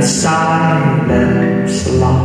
than silence lost.